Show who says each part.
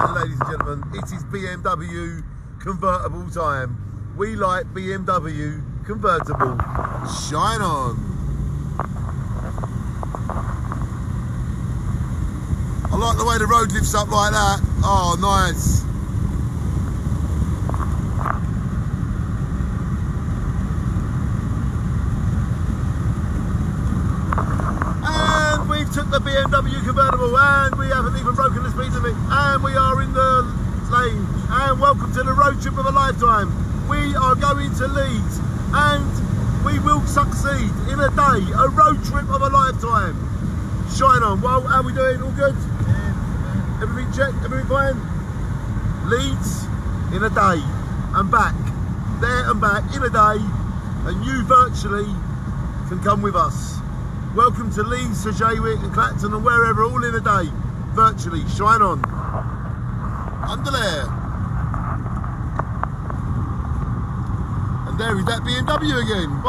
Speaker 1: haven't, it is BMW convertible time. We like BMW convertible. Shine on. I like the way the road lifts up like that. Oh, nice. And we took the BMW convertible and we haven't even broken the speed limit and we are in the lane welcome to the road trip of a lifetime. We are going to Leeds and we will succeed in a day, a road trip of a lifetime. Shine on. Well, how are we doing? All good? Everything check? Everything fine? Leeds in a day and back. There and back in a day and you virtually can come with us. Welcome to Leeds, to Jaywick and Clacton and wherever, all in a day, virtually. Shine on. Under there. And there is that BMW again.